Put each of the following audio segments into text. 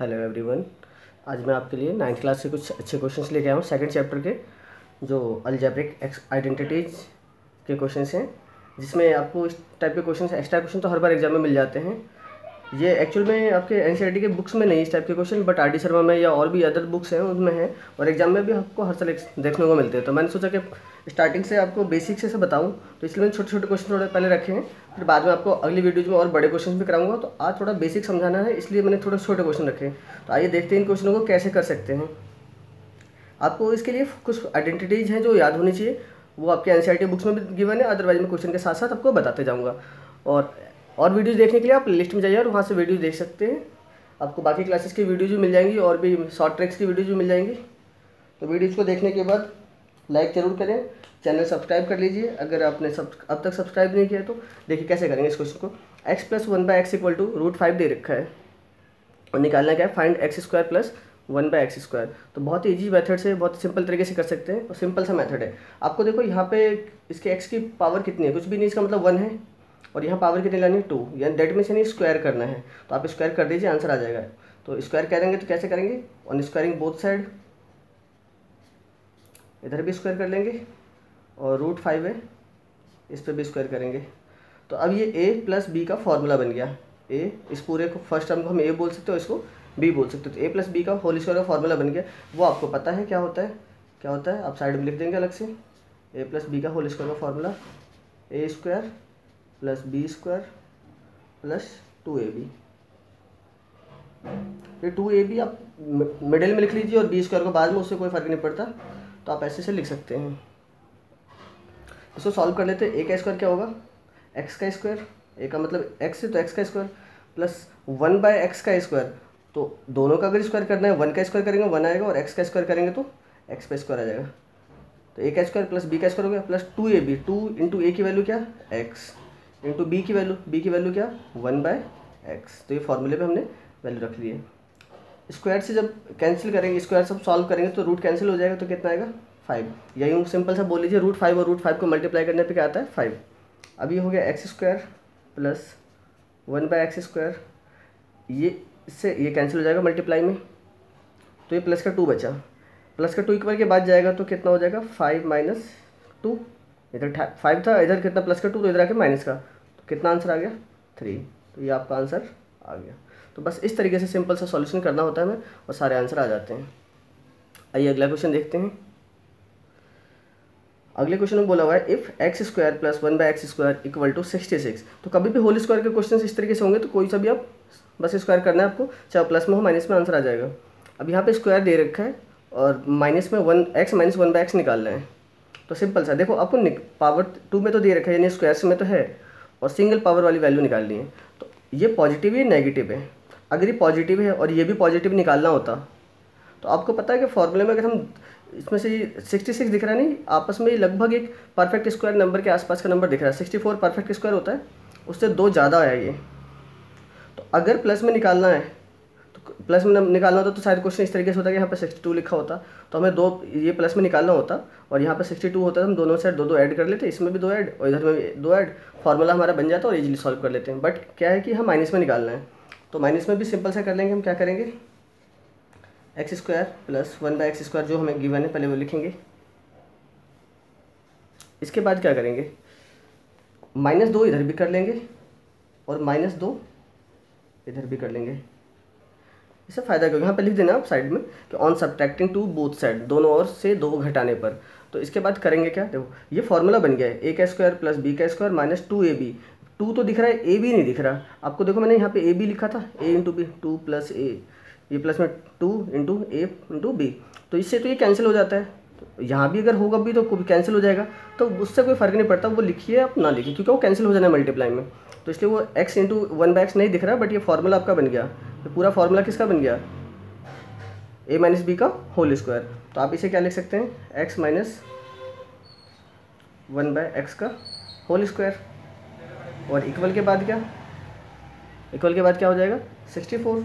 Hello everyone. आज मैं आपके लिए नाइन्थ क्लास के कुछ अच्छे क्वेश्चंस लेके आया हूँ सेकंड चैप्टर के, जो अलजेब्रिक आइडेंटिटीज के क्वेश्चंस हैं, जिसमें आपको इस टाइप के क्वेश्चन एक्स्ट्रा क्वेश्चन तो हर बार एग्ज़ाम में मिल जाते हैं। ये एक्चुअल में आपके एन के बुक्स में नहीं इस टाइप के question but R D Sharma में या और भी अदर बुक्स हैं, उनमें हैं, और एग्ज़ाम में भी आपको हर साल देखने को मिलते हैं। तो मैंने सोचा कि स्टार्टिंग से आपको बेसिक से, बताऊँ तो इसलिए मैंने छोटे छोटे क्वेश्चन थोड़े पहले रखे हैं फिर बाद में आपको अगली वीडियोज़ में और बड़े क्वेश्चन भी कराऊँगा तो आज थोड़ा बेसिक समझाना है इसलिए मैंने थोड़े छोटे क्वेश्चन रखे हैं। तो आइए देखते हैं इन क्वेश्चनों को कैसे कर सकते हैं। आपको इसके लिए कुछ आइडेंटिटीज़ हैं जो याद होनी चाहिए वो आपके एन बुक्स में भी गिवन है अदरवाइज़ मैं क्वेश्चन के साथ साथ आपको बताते जाऊँगा। और और वीडियोज़ देखने के लिए आप लिस्ट में जाइए और वहाँ से वीडियो देख सकते हैं। आपको बाकी क्लासेस की वीडियोज़ भी मिल जाएँगी और भी शॉर्ट ट्रैक्स की वीडियोज़ भी मिल जाएँगी। तो वीडियोज़ को देखने के बाद लाइक ज़रूर करें, चैनल सब्सक्राइब कर लीजिए। अगर आपने सब अब तक सब्सक्राइब नहीं किया तो देखिए कैसे करेंगे इस क्वेश्चन को। X plus one by x equal to root five दे रखा है। और निकालना क्या है? Find x square plus one by x square तो बहुत ही ईजी मेथड से बहुत सिंपल तरीके से कर सकते हैं और सिंपल सा मेथड है। आपको देखो, यहाँ पे इसके एक्स की पावर कितनी है? कुछ भी नहीं, इसका मतलब वन है। और यहाँ पावर कितनी लानी है? टू यानी डेट में से नहीं स्क्वायर करना है। तो आप स्क्वायर कर दीजिए आंसर आ जाएगा। तो स्क्वायर करेंगे तो कैसे करेंगे? ऑन स्क्वायरिंग बोथ साइड इधर भी स्क्वायर कर लेंगे और रूट फाइव है, इस पर भी स्क्वायर करेंगे। तो अब ये ए प्लस बी का फॉर्मूला बन गया। ए इस पूरे को फ़र्स्ट टर्म को हम ए बोल सकते हो इसको बी बोल सकते हो। तो ए प्लस बी का होल स्क्वायर का फॉर्मूला बन गया। वो आपको पता है क्या होता है? क्या होता है? आप साइड में लिख देंगे अलग से। ए प्लस बी का होल स्क्वायर का formula a square plus b square plus two a b ये टू ए बी आप मिडिल में लिख लीजिए और बी स्क्वायर को बाद में उससे कोई फ़र्क नहीं पड़ता। तो आप ऐसे से लिख सकते हैं। इसको सॉल्व कर लेते हैं। ए का स्क्वायर क्या होगा? एक्स का स्क्वायर ए का मतलब एक्स है तो एक्स का square plus one by x का स्क्वायर तो दोनों का अगर स्क्वायर करना है वन का स्क्वायर करेंगे वन आएगा और एक्स का स्क्वायर करेंगे तो एक्स का स्क्वायर आ जाएगा। तो ए का स्क्वायर प्लस बी का स्क्वायर हो गया plus two a b two into a की वैल्यू क्या? एक्स इंटू बी की वैल्यू बी की वैल्यू क्या? वन बाय एक्स तो ये फॉर्मूले पे हमने वैल्यू रख ली है। स्क्वायर से जब कैंसिल करेंगे, स्क्वायर सब सॉल्व करेंगे तो रूट कैंसिल हो जाएगा तो कितना आएगा? फाइव या यूँ सिंपल सा बोल लीजिए रूट फाइव और रूट फाइव को मल्टीप्लाई करने पे क्या आता है? फाइव अब ये हो गया x square plus one by x square ये, इससे ये कैंसिल हो जाएगा मल्टीप्लाई में। तो ये प्लस का टू बचा। प्लस का टू इक्वल के बाद जाएगा तो कितना हो जाएगा? फाइव माइनस टू इधर फाइव था, इधर कितना प्लस का टू तो इधर आके माइनस का। तो कितना आंसर आ गया? थ्री तो ये आपका आंसर आ गया। तो बस इस तरीके से सिंपल सा सॉल्यूशन करना होता है हमें और सारे आंसर आ जाते हैं। आइए अगला क्वेश्चन देखते हैं। अगले क्वेश्चन में बोला हुआ है if x square plus one by x square equal to sixty six तो कभी भी होल स्क्वायर के क्वेश्चन इस तरीके से होंगे तो कोई सा भी आप बस स्क्वायर करना है आपको, चाहे प्लस में हो माइनस में आंसर आ जाएगा। अब यहाँ पे स्क्वायर दे रखा है और माइनस में one x minus one by x निकालना है। तो सिंपल सा, देखो, आपको पावर टू में तो दे रखा है, यानी स्क्वायर में तो है, और सिंगल पावर वाली वैल्यू निकालनी है। तो ये पॉजिटिव है नेगेटिव है? अगर ये पॉजिटिव है और ये भी पॉजिटिव निकालना होता तो आपको पता है कि फॉर्मूले में अगर हम इसमें से सिक्सटी सिक्स दिख रहा है नहीं, आपस में लगभग एक परफेक्ट स्क्वायर नंबर के आसपास का नंबर दिख रहा है। सिक्सटी फोर परफेक्ट स्क्वायर होता है, उससे दो ज़्यादा आया ये। तो अगर प्लस में निकालना है तो प्लस में निकालना होता तो शायद क्वेश्चन इस तरीके से होता कि यहाँ पर सिक्सटी टू लिखा होता। तो हमें दो, ये प्लस में निकालना होता और यहाँ पर सिक्सटी टू होता है हम दोनों साइड दो दो ऐड कर लेते, इसमें भी दो ऐड और इधर में भी दो ऐड फार्मूला हमारा बन जाता और इजीली सॉल्व कर लेते हैं। बट क्या है कि हम माइनस में निकालना है। तो माइनस में भी सिंपल सा कर लेंगे, हम क्या करेंगे? X square plus one by x square जो हमें गिवन है, पहले वो लिखेंगे। इसके बाद क्या करेंगे? माइनस दो इधर भी कर लेंगे और माइनस दो इधर भी कर लेंगे। इससे फ़ायदा क्योंकि यहाँ पर लिख देना आप साइड में कि on subtracting two both side दोनों ओर से दो घटाने पर। तो इसके बाद करेंगे क्या? देखो, ये फॉर्मूला बन गया है। ए का स्क्वायर प्लस बी का square minus two a b two तो दिख रहा है ए बी नहीं दिख रहा। आपको देखो मैंने यहाँ पे ए बी लिखा था a into b two plus a ये प्लस में two into a into b तो इससे तो ये कैंसिल हो जाता है। तो यहाँ भी अगर होगा भी तो कैंसिल हो जाएगा। तो उससे कोई फ़र्क नहीं पड़ता, वो लिखिए आप, ना लिखिए, क्योंकि वो कैंसिल हो जाना है मल्टीप्लाई में। तो इसलिए वो x into one by x नहीं दिख रहा बट ये फार्मूला आपका बन गया। तो पूरा फार्मूला किसका बन गया? ए माइनस बी का होल स्क्वायर तो आप इसे क्या लिख सकते हैं? X minus one by x का होल स्क्वायर और इक्वल के बाद क्या? इक्वल के बाद क्या हो जाएगा? सिक्सटी फोर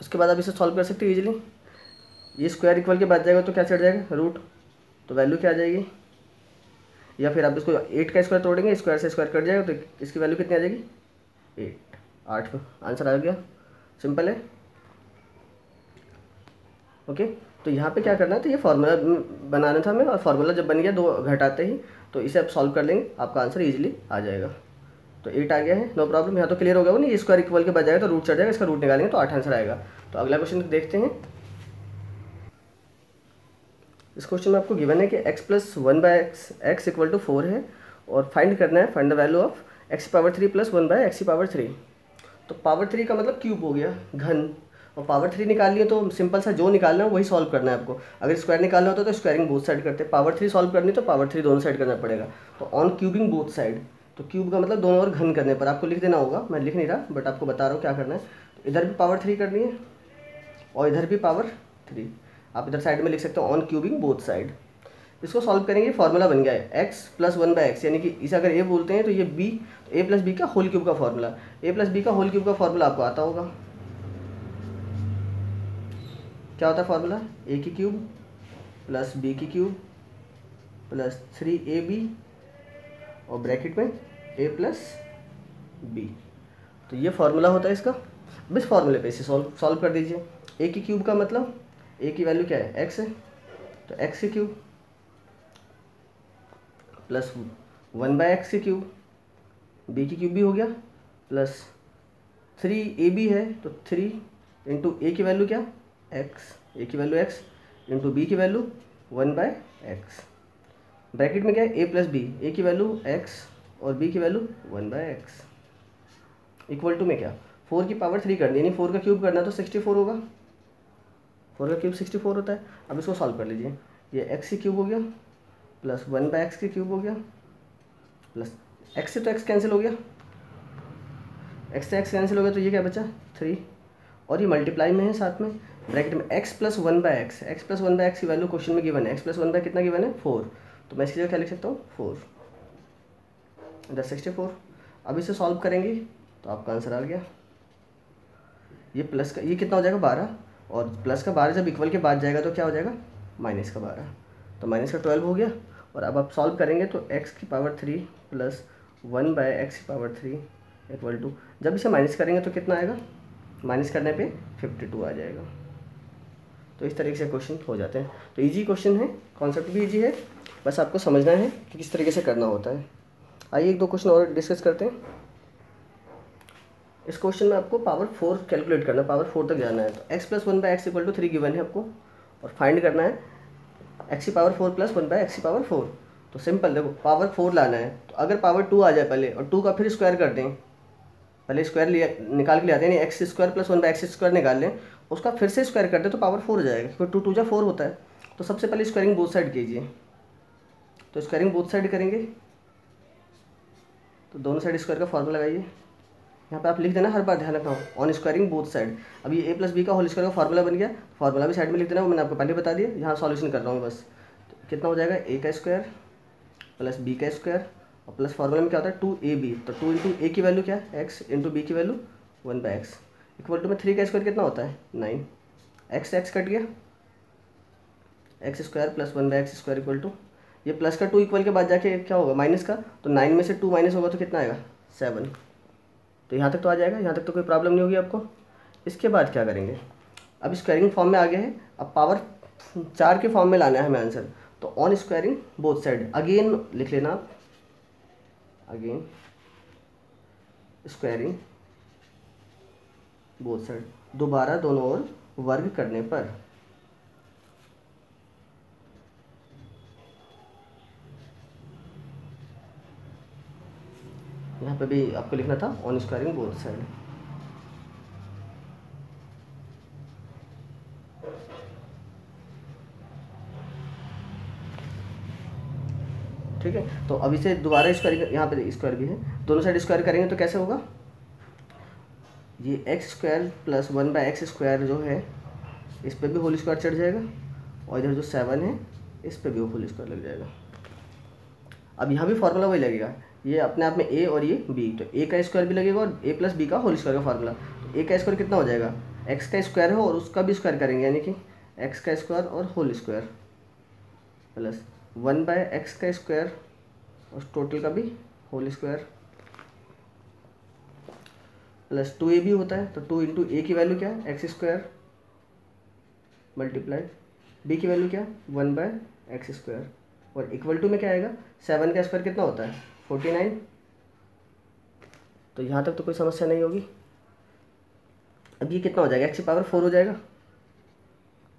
उसके बाद आप इसे सॉल्व कर सकते हो इजीली ये स्क्वायर इक्वल के बाद जाएगा तो क्या चढ़ जाएगा? रूट तो वैल्यू क्या आ जाएगी? या फिर आप इसको एट का स्क्वायर तोड़ेंगे स्क्वायर से स्क्वायर कट जाएगा तो इसकी वैल्यू कितनी आ जाएगी? एट आठ. आंसर आ गया. सिंपल है. ओके? तो यहाँ पे क्या करना तो ये फार्मूला बनाना था हमें, और फार्मूला जब बन गया, दो घटाते ही तो इसे आप सॉल्व कर लेंगे, आपका आंसर ईजिली आ जाएगा। तो एट आ गया है नो प्रॉब्लम यहाँ तो क्लियर हो गया वो नहीं स्क्वायर इक्वल के जाएगा तो रूट चढ़ जाएगा, इसका रूट निकालेंगे तो आठ आंसर आएगा। तो अगला क्वेश्चन देखते हैं। इस क्वेश्चन में आपको गिवन है कि x plus one by x x equal to four है, और फाइंड करना है find the value of x power three plus one by x power three तो पावर थ्री का मतलब क्यूब हो गया, घन। और पावर थ्री निकाल लिए तो सिंपल सा जो निकालना है वही सॉल्व करना है आपको। अगर स्क्वायर निकालना होता तो स्क्वायरिंग बोथ साइड करते पावर थ्री सॉल्व करनी तो पावर थ्री दोनों साइड करना पड़ेगा। तो ऑन क्यूबिंग बोथ साइड तो क्यूब का मतलब दोनों और घन करने पर। आपको लिख देना होगा, मैं लिख नहीं रहा बट आपको बता रहा हूँ क्या करना है। तो इधर भी पावर थ्री करनी है और इधर भी पावर थ्री आप इधर साइड में लिख सकते हो ऑन क्यूबिंग बोथ साइड इसको सॉल्व करेंगे फॉर्मूला बन गया है। X plus one by x यानी कि इसे अगर ए बोलते हैं तो ये बी ए प्लस बी का होल क्यूब का फॉर्मूला ए प्लस बी का होल क्यूब का फॉर्मूला आपको आता होगा। क्या होता है फॉर्मूला ए की क्यूब प्लस बी की cube plus three a b और ब्रैकेट में ए प्लस बी तो ये फार्मूला होता है इसका। बस फार्मूले पे इसे सॉल्व सॉल्व कर दीजिए। ए की क्यूब का मतलब ए की वैल्यू क्या है? एक्स है। तो एक्स की cube plus one by X की क्यूब बी की क्यूब भी हो गया। प्लस थ्री ए बी है। तो थ्री इंटू ए की वैल्यू क्या? एक्स ए की वैल्यू एक्स इंटू बी की value one by X bracket में क्या है? ए प्लस बी ए की वैल्यू एक्स और बी की value one by X equal to में क्या? फोर की पावर थ्री करनी यानी फोर का क्यूब करना तो सिक्सटी फोर होगा। फोर का क्यूब सिक्सटी फोर होता है। अब इसको सॉल्व कर लीजिए। ये एक्स की क्यूब हो गया प्लस वन बाय एक्स की क्यूब हो गया प्लस एक्स से तो एक्स कैंसिल हो गया। एक्स से एक्स कैंसिल हो गया तो ये क्या बचा? थ्री और ये मल्टीप्लाई में है साथ में। ब्रैकेट में X plus one by X X plus one by X की वैल्यू क्वेश्चन में गिवन है। एक्स प्लस वन बाय कितना गिवन है? फोर तो मैं इसकी जगह क्या लिख सकता हूँ? फोर दस सिक्सटी फोर अब इसे सॉल्व करेंगे तो आपका आंसर आ गया। ये प्लस का, ये कितना हो जाएगा? बारह। और प्लस का बारह जब इक्वल के बाद जाएगा तो क्या हो जाएगा? माइनस का बारह। तो माइनस का ट्वेल्व हो गया। और अब आप सॉल्व करेंगे तो एक्स की power three plus one by X की पावर थ्री इक्वल टू जब इसे माइनस करेंगे तो कितना आएगा? माइनस करने पे फिफ्टी टू आ जाएगा। तो इस तरीके से क्वेश्चन हो जाते हैं। तो इजी क्वेश्चन है कॉन्सेप्ट भी इजी है, बस आपको समझना है कि किस तरीके से करना होता है। आइए एक दो क्वेश्चन और डिस्कस करते हैं। इस क्वेश्चन में आपको पावर फोर कैलकुलेट करना है पावर फोर तक जाना है। तो X plus one by X equal to three given है आपको, और फाइंड करना है। एक्स की power four plus one by X की पावर फोर तो सिंपल देखो पावर फोर लाना है। तो अगर पावर टू आ जाए पहले, और टू का फिर स्क्वायर कर दें, पहले स्क्वायर लिया, निकाल के ले आते हैं X square plus one by X square निकाल लें उसका फिर से स्क्वायर कर दे तो पावर फोर हो जाएगा, क्योंकि टू टू जा फोर होता है तो सबसे पहले स्क्वायरिंग बोथ साइड कीजिए। तो स्क्वायरिंग बोथ साइड करेंगे तो दोनों साइड स्क्वायर का फॉर्मूला लगाइए। यहाँ पे आप लिख देना, हर बार ध्यान रखना ऑन स्क्वायरिंग बोथ साइड अब ये ए प्लस बी का होल स्क्वायर का फॉर्मूला बन गया फॉर्मूला भी साइड में लिख देना, वो मैंने आपको पहले बता दिया, यहाँ सॉल्यूशन कर रहा हूँ बस। तो कितना हो जाएगा ए का स्क्वायर प्लस बी का स्क्वायर और प्लस फार्मूला में क्या होता है टू ए बी तो टू इंटू ए की वैल्यू क्या है एक्स इंटू बी की value one by X equal to में थ्री का स्क्वायर कितना होता है? नाइन। एक्स एक्स कट गया। X square plus one by X square equal to ये प्लस का टू इक्वल के बाद जाके क्या होगा? माइनस का? तो नाइन में से टू माइनस होगा तो कितना आएगा? सेवन तो यहाँ तक तो आ जाएगा। यहाँ तक तो कोई प्रॉब्लम नहीं होगी आपको। इसके बाद क्या करेंगे? अब स्क्वायरिंग फॉर्म में आ गए हैं। अब पावर चार के फॉर्म में लाना है हमें आंसर तो on squaring both side again लिख लेना आप। अगेन स्क्वायरिंग बोथ दोबारा दोनों ओर वर्ग करने पर। यहाँ पे भी आपको लिखना था ऑन स्क्वायरिंग बोथ साइड ठीक है? तो अब इसे दोबारा स्क्वायर यहाँ पे स्क्वायर भी है। दोनों साइड स्क्वायर करेंगे तो कैसे होगा? ये X square plus one by X square जो है, इस पर भी होल स्क्वायर चढ़ जाएगा और इधर जो सेवन है, इस पर भी होल स्क्वायर लग जाएगा। अब यहाँ भी फार्मूला वही लगेगा। ये अपने आप में ए और ये बी तो ए का स्क्वायर भी लगेगा और ए प्लस बी का होल स्क्वायर का फार्मूला तो ए का स्क्वायर कितना हो जाएगा? एक्स का स्क्वायर है और उसका भी स्क्वायर करेंगे, यानी कि एक्स का स्क्वायर और whole square plus one by X का स्क्वायर और टोटल का भी whole square plus two A भी होता है तो टू इंटू ए की वैल्यू क्या है? एक्स स्क्वायर मल्टीप्लाई बी की वैल्यू क्या वन बाय एक्स स्क्वायर और इक्वल टू में क्या आएगा? सेवन का स्क्वायर कितना होता है? फोर्टी नाइन तो यहाँ तक तो कोई समस्या नहीं होगी। अब ये कितना हो जाएगा? एक्स की पावर फोर हो जाएगा।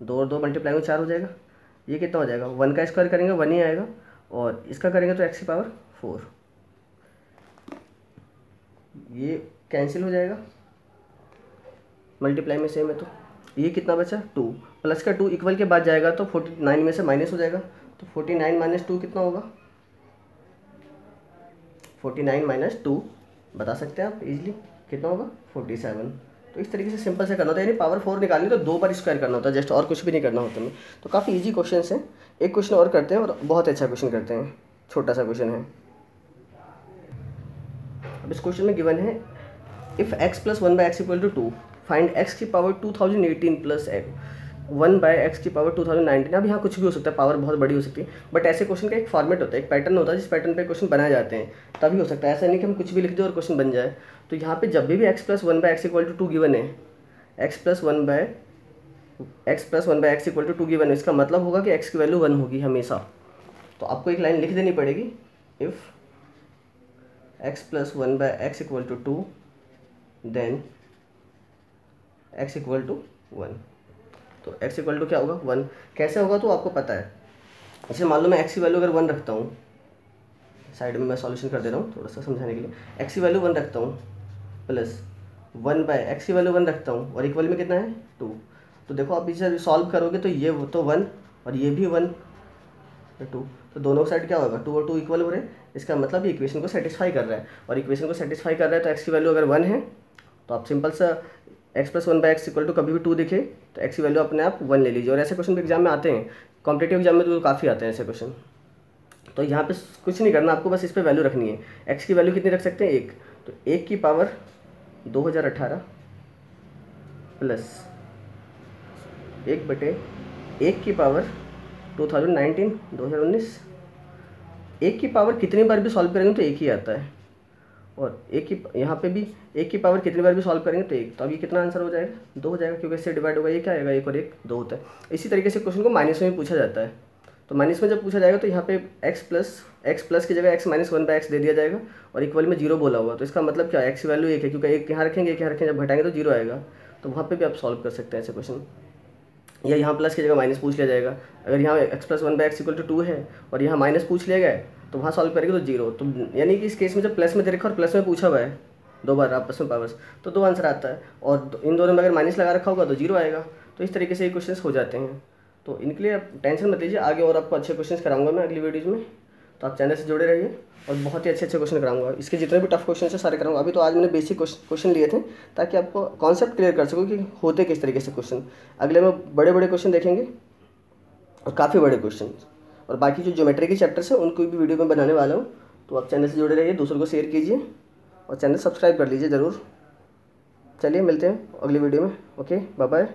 दो और दो मल्टीप्लाई में चार हो जाएगा। ये कितना हो जाएगा? वन का स्क्वायर करेंगे वन ही आएगा। और इसका करेंगे तो एक्स की पावर फोर ये कैंसिल हो जाएगा। मल्टीप्लाई में सेम है तो। ये कितना बचा? टू प्लस का टू इक्वल के बाद जाएगा तो फोर्टी नाइन में से माइनस हो जाएगा। तो फोर्टी नाइन माइनस टू कितना होगा? फोर्टी नाइन माइनस टू बता सकते हैं आप इजीली कितना होगा? फोर्टी सेवन तो इस तरीके से सिंपल से करना होता है। यानी पावर फोर निकालनी तो दो बार स्क्वायर करना होता है। जस्ट और कुछ भी नहीं करना होता। हमें तो काफ़ी ईजी क्वेश्चन है। एक क्वेश्चन और करते हैं और बहुत अच्छा क्वेश्चन करते हैं। छोटा सा क्वेश्चन है। अब इस क्वेश्चन में गिवन है if X plus one by X equal to two find X की power two thousand eighteen plus one by X की पावर टू थाउज़ेंड नाइनटीन अब यहाँ कुछ भी हो सकता है पावर बहुत बड़ी हो सकती है बट ऐसे क्वेश्चन का एक फॉर्मेट होता है, एक पैटर्न होता है, जिस पैटर्न पे क्वेश्चन बनाए जाते हैं, तभी हो सकता है, ऐसा नहीं कि हम कुछ भी लिख दें और क्वेश्चन बन जाए। तो यहाँ पे जब भी भी X plus one by X equal to two given है X plus one by X plus one by X equal to two given है, इसका मतलब होगा कि एक्स की वैल्यू वन होगी हमेशा। तो आपको एक लाइन लिख देनी पड़ेगी if X plus one by X equal to two then X equal to one तो एक्स इक्वल टू क्या होगा? वन कैसे होगा तो आपको पता है। जैसे मान लो मैं एक्स की वैल्यू अगर वन रखता हूँ साइड में मैं सॉल्यूशन कर दे रहा हूँ थोड़ा सा समझाने के लिए। एक्स की वैल्यू वन रखता हूँ प्लस वन बाय एक्स की वैल्यू वन रखता हूँ, और इक्वल में कितना है? टू तो देखो, आप इसे सॉल्व करोगे तो ये तो वन और ये भी वन टू तो दोनों साइड क्या होगा? टू और टू इक्वल हो रहे इसका मतलब ये इक्वेशन को सेटिस्फाई कर रहा है। और इक्वेशन को सेटिस्फाई कर रहा है तो एक्स की वैल्यू अगर वन है तो आप सिंपल सा X plus one by X equal to कभी भी टू दिखे तो एक्स की वैल्यू अपने आप वन ले लीजिए। और ऐसे क्वेश्चन एग्ज़ाम में आते हैं। कॉम्पिटेटिव एग्ज़ाम में तो काफ़ी आते हैं ऐसे क्वेश्चन तो यहाँ पे कुछ नहीं करना, आपको बस इस पर वैल्यू रखनी है। एक्स की वैल्यू कितनी रख सकते हैं? एक। तो एक की पावर दो हज़ार अठारह प्लस एक बटे एक की पावर टू थाउज़ेंड नाइनटीन दो हज़ार उन्नीस। एक की पावर कितनी बार भी सॉल्व करेंगे तो एक ही आता है। और एक की यहाँ पे भी एक की पावर कितनी बार भी सॉल्व करेंगे तो एक तो ये कितना आंसर हो जाएगा? दो हो जाएगा, क्योंकि इससे डिवाइड होगा, ये क्या आएगा? एक और एक, दो होता है। इसी तरीके से क्वेश्चन को माइनस में पूछा जाता है। तो माइनस में जब पूछा जाएगा तो यहाँ पे एक्स प्लस एक्स प्लस की जगह X minus one by X दे दिया जाएगा और इक्वल में ज़ीरो बोला हुआ तो इसका मतलब क्या? एक्स वैल्यू एक है, क्योंकि एक यहाँ रखेंगे, एक यहाँ रखेंगे, जब घटाएँगे तो ज़ीरो आएगा। तो वहाँ पे भी आप सॉल्व कर सकते हैं ऐसे क्वेश्चन या यहाँ प्लस की जगह माइनस पूछ लिया जाएगा। अगर यहाँ X plus one by X equal to two है और यहाँ माइनस पूछ लिया गया तो वहाँ सॉल्व करेंगे तो ज़ीरो तो यानी कि इस केस में जब प्लस में दे रखा और प्लस में पूछा हुआ है दो बार आपस में पावर्स तो दो आंसर आता है। और इन दोनों में अगर माइनस लगा रखा होगा तो ज़ीरो आएगा। तो इस तरीके से ये क्वेश्चन हो जाते हैं। तो इनके लिए आप टेंशन मत लीजिए। आगे और आपको अच्छे क्वेश्चन कराऊँगा मैं अगली वीडियोज़ में। तो आप चैनल से जुड़े रहिए और बहुत ही अच्छे अच्छे क्वेश्चन कराऊँगा। इसके जितने भी टफ क्वेश्चन है सारे कराऊँगा। अभी तो आज मैंने बेसिक क्वेश्चन लिए थे, ताकि आपको कॉन्सेप्ट क्लियर कर सको कि होते किस तरीके से क्वेश्चन अगले में बड़े बड़े क्वेश्चन देखेंगे और काफ़ी बड़े क्वेश्चन और बाकी जो ज्योमेट्री के चैप्टर्स हैं, उनको भी वीडियो में बनाने वाला हूँ। तो आप चैनल से जुड़े रहिए, दूसरों को शेयर कीजिए और चैनल सब्सक्राइब कर लीजिए ज़रूर। चलिए मिलते हैं अगली वीडियो में। Okay bye bye